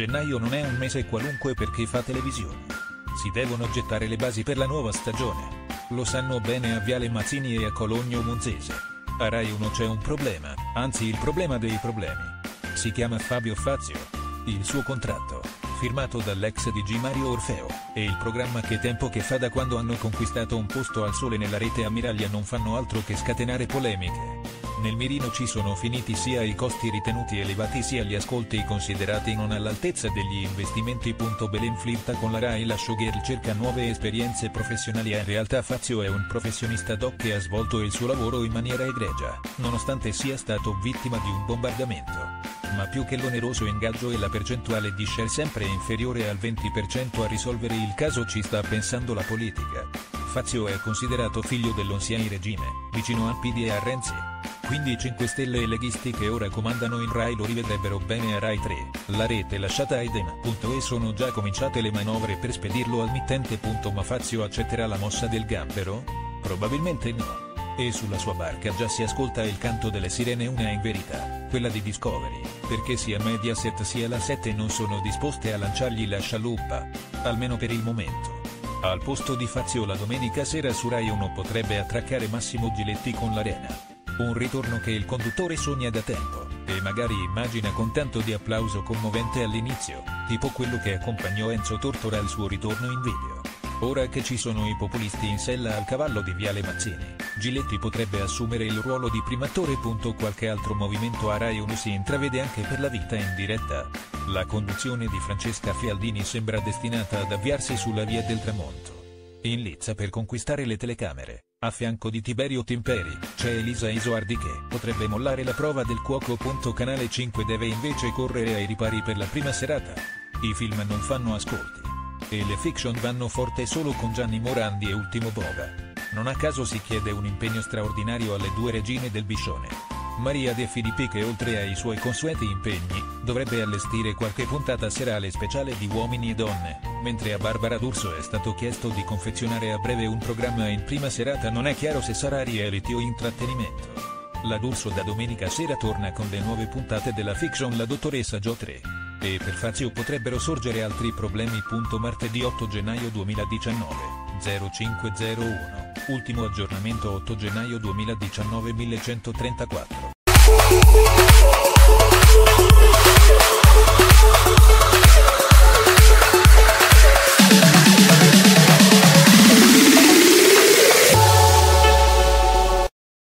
Gennaio non è un mese qualunque perché fa televisione. Si devono gettare le basi per la nuova stagione. Lo sanno bene a Viale Mazzini e a Cologno Monzese. A Rai 1 c'è un problema, anzi il problema dei problemi. Si chiama Fabio Fazio. Il suo contratto, firmato dall'ex DG Mario Orfeo, e il programma Che tempo che fa da quando hanno conquistato un posto al sole nella rete ammiraglia non fanno altro che scatenare polemiche. Nel mirino ci sono finiti sia i costi ritenuti elevati sia gli ascolti considerati non all'altezza degli investimenti. Belen flirta con la Rai la showgirl cerca nuove esperienze professionali in realtà Fazio è un professionista doc che ha svolto il suo lavoro in maniera egregia, nonostante sia stato vittima di un bombardamento ma più che l'oneroso ingaggio e la percentuale di share sempre inferiore al 20% a risolvere il caso ci sta pensando la politica. Fazio è considerato figlio dell'ancien regime, vicino al PD e a Renzi. Quindi 5 Stelle e leghisti che ora comandano il Rai lo rivedrebbero bene a Rai 3, la rete lasciata a Eden. E sono già cominciate le manovre per spedirlo al mittente. Ma Fazio accetterà la mossa del gambero? Probabilmente no. E sulla sua barca già si ascolta il canto delle sirene una in verità, quella di Discovery, perché sia Mediaset sia la 7 non sono disposte a lanciargli la scialuppa, almeno per il momento. Al posto di Fazio la domenica sera su Rai 1 potrebbe attraccare Massimo Giletti con l'Arena. Un ritorno che il conduttore sogna da tempo, e magari immagina con tanto di applauso commovente all'inizio, tipo quello che accompagnò Enzo Tortora al suo ritorno in video. Ora che ci sono i populisti in sella al cavallo di Viale Mazzini, Giletti potrebbe assumere il ruolo di primatore. Qualche altro movimento a Rai 1 si intravede anche per la vita in diretta. La conduzione di Francesca Fialdini sembra destinata ad avviarsi sulla via del tramonto. In lizza per conquistare le telecamere, a fianco di Tiberio Timperi, c'è Elisa Isoardi che potrebbe mollare la prova del cuoco. Canale 5 deve invece correre ai ripari per la prima serata. I film non fanno ascolti. E le fiction vanno forte solo con Gianni Morandi e Ultimo Boga. Non a caso si chiede un impegno straordinario alle due regine del Biscione. Maria De Filippi che oltre ai suoi consueti impegni, dovrebbe allestire qualche puntata serale speciale di Uomini e Donne, mentre a Barbara D'Urso è stato chiesto di confezionare a breve un programma in prima serata non è chiaro se sarà reality o intrattenimento. La D'Urso da domenica sera torna con le nuove puntate della fiction La dottoressa Gio 3. E per Fazio potrebbero sorgere altri problemi. Martedì 8 gennaio 2019, 0501. Ultimo aggiornamento 8 gennaio 2019 1134.